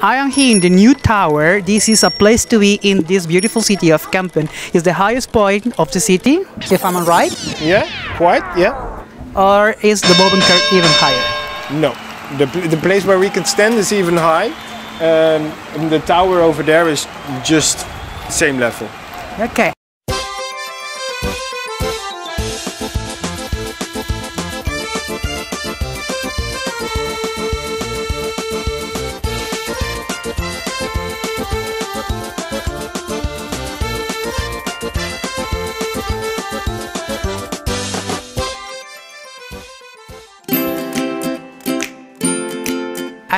I am here in the new tower. This is a place to be in this beautiful city of Kampen. It's the highest point of the city, if I'm right, Yeah, quite, yeah. or is the Bovenkerk even higher? No, the, the place where we can stand is even high. Um, and the tower over there is just same level. Okay.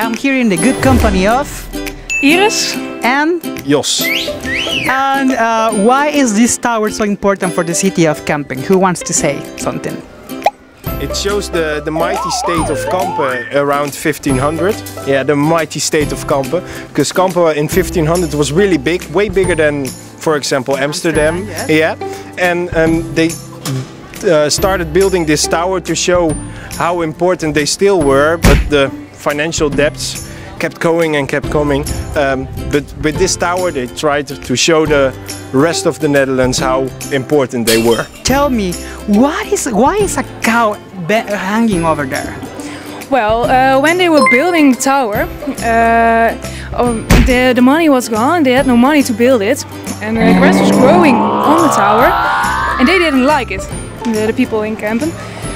I am here in the good company of Iris? and Jos. And uh, why is this tower so important for the city of Kampen? Who wants to say something? It shows the, the mighty state of Kampen around 1500. Yeah, the mighty state of Kampen. Because Kampen in 1500 was really big, way bigger than, for example, Amsterdam. Amsterdam, Yeah, and um, they uh, started building this tower to show how important they still were, but the financial debts kept going and kept coming. Um, but with this tower, they tried to show the rest of the Netherlands how important they were. Tell me, what is why is a cow hanging over there? Well, uh, when they were building the tower, uh, um, the, the money was gone, they had no money to build it, and the grass was growing on the tower, and they didn't like it, the, the people in Kampen.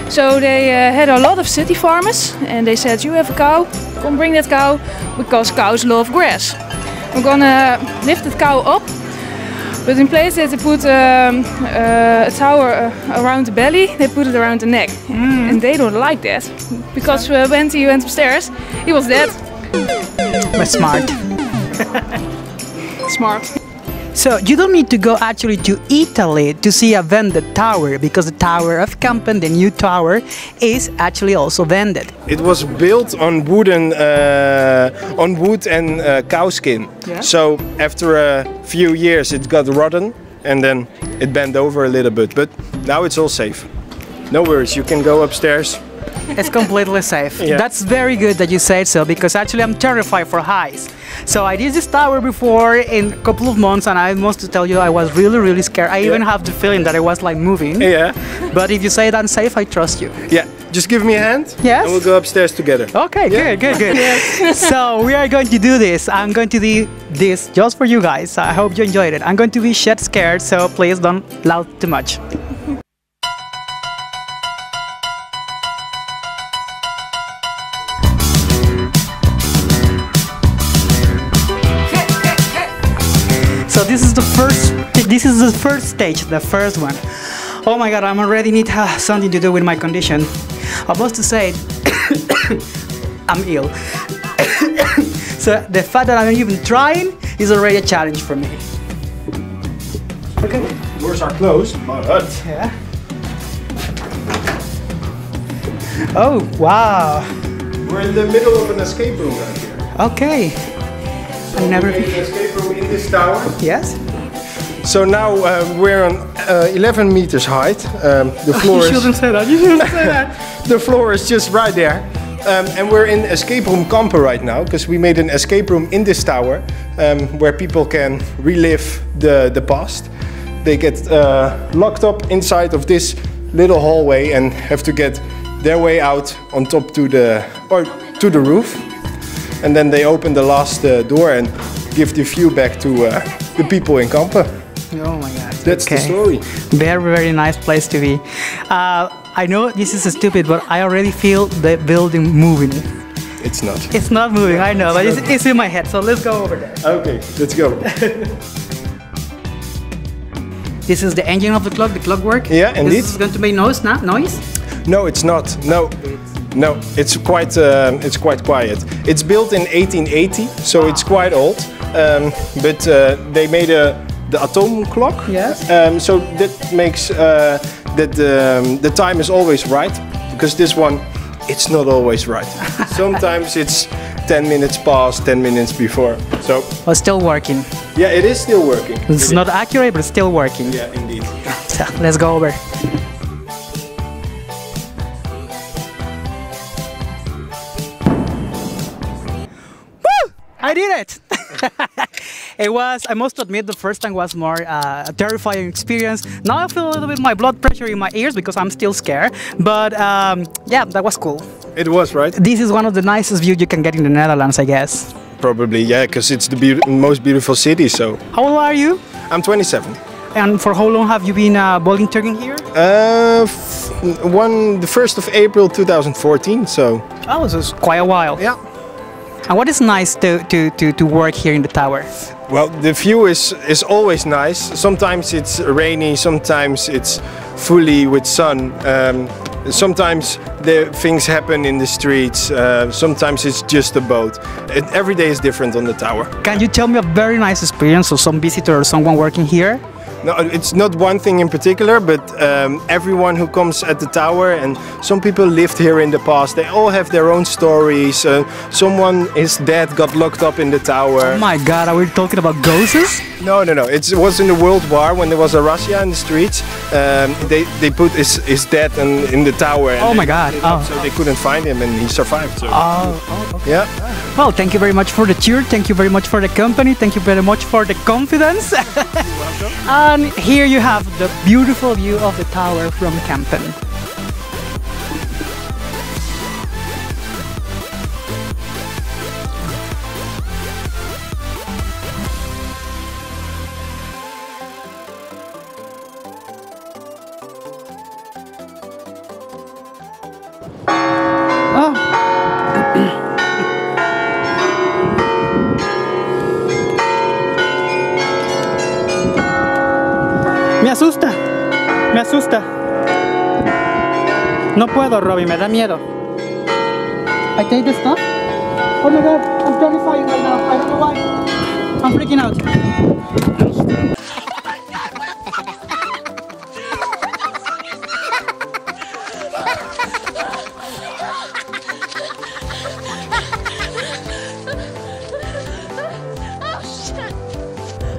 So they uh, had a lot of city farmers, and they said, You have a cow, come bring that cow, because cows love grass. We're gonna lift that cow up But in place that they put um, uh, a tower uh, around the belly, they put it around the neck. And they don't like that. Because when he went upstairs, he was dead. But smart. Smart. So you don't need to go actually to Italy to see a vended tower because the Tower of Kampen, the new tower, is actually also vended. It was built on wooden, uh, on wood and uh, cow skin. Yeah. So after a few years, it got rotten, and then it bent over a little bit. But now it's all safe. No worries. You can go upstairs. It's completely safe. Yeah. That's very good that you said so because actually I'm terrified for heights. So I did this tower before in a couple of months and I must tell you I was really really scared. I even have the feeling that I was like moving. Yeah. But if you say it unsafe, I trust you. Yeah. Just give me a hand. Yes. And we'll go upstairs together. Okay, good, good, good. so we are going to do this. I'm going to do this just for you guys. I hope you enjoyed it. I'm going to be shit scared, so please don't laugh too much. So this is the first. This is the first stage, the first one. Oh my god, I'm already need uh, something to do with my condition. I was to say, I'm ill. so the fact that I'm even trying is already a challenge for me. Okay. Doors are closed, but Yeah. Oh wow. we're in the middle of an escape room right here. Okay. I never. An escape room in this tower. Yes. So now uh, we're on uh, 11 meters height. Um, the floor You is shouldn't say that. You shouldn't say that. the floor is just right there. Um, and we're in escape room Kampen right now because we made an escape room in this tower um, where people can relive the, the past. They get uh, locked up inside of this little hallway and have to get their way out on top to the or to the roof. And then they open the last uh, door and give the view back to uh, the people in Kampen. Oh my god. That's the Okay. story. Very, very nice place to be. Uh, I know this is stupid, but I already feel the building moving. It's not. It's not moving, I know, but it's, it's in my head, so let's go over there. Okay, let's go. This is the engine of the clock, the clockwork. Yeah, indeed. This is going to make noise now, noise? No, it's not. No, no, it's quite um, it's quite quiet. It's built in 1880, so it's quite old. Um, but uh, they made a the atom clock. Yes. Um, so that makes uh, that um, the time is always right because this one, it's not always right. Sometimes it's 10 minutes past, 10 minutes before. So Well, still working. yeah, it is still working. It's not accurate, but it's still working. Yeah, indeed. So let's go over. I did it! it was, I must admit, the first time was more uh, a terrifying experience. Now I feel a little bit my blood pressure in my ears because I'm still scared. But um, yeah, that was cool. It was, right? This is one of the nicest views you can get in the Netherlands, I guess. Probably, yeah, because it's the beau- most beautiful city, so. How old are you? I'm 27. And for how long have you been uh, volunteering here? Uh, f- one, the 1st of April 2014, so. Oh, so it's quite a while. Yeah. And what is nice to, to, to, to work here in the tower? Well, the view is, is always nice. Sometimes it's rainy, sometimes it's fully with sun. Um, sometimes the things happen in the streets, uh, sometimes it's just a boat. It, every day is different on the tower. Can you tell me a very nice experience of some visitor or someone working here? No, it's not one thing in particular, but um, everyone who comes at the tower, and some people lived here in the past, they all have their own stories. Uh, someone, his dad got locked up in the tower. Oh my god, are we talking about ghosts? No, no, no. It's, it was in the World War when there was a razzia in the streets. Um, they, they put his, his dad in, in the tower. and Oh my God, lit it up, oh. So they couldn't find him and he survived. So. Oh, oh, okay. yeah. Well, thank you very much for the tour. Thank you very much for the company. Thank you very much for the confidence. and here you have the beautiful view of the tower from Kampen. Asusta, me asusta. No puedo, Robbie, me da miedo. I take the stuff? Oh my god, I'm terrifying right now. I don't know why. I'm freaking out.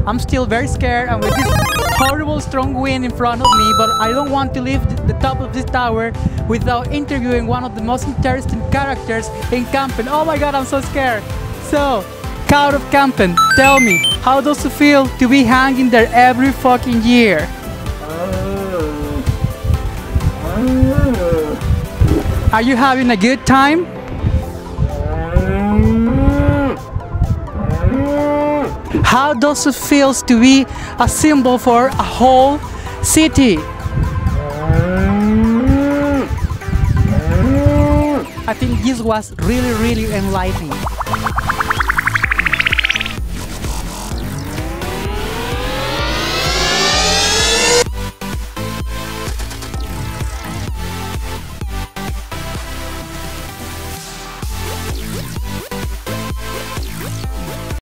I'm still very scared and with this horrible strong wind in front of me, but I don't want to leave the top of this tower without interviewing one of the most interesting characters in Kampen. Oh my god, I'm so scared. So, Count of Kampen, tell me, how does it feel to be hanging there every fucking year? Uh, uh. Are you having a good time? How does it feel to be a symbol for a whole city? Mm. Mm. I think this was really, really enlightening.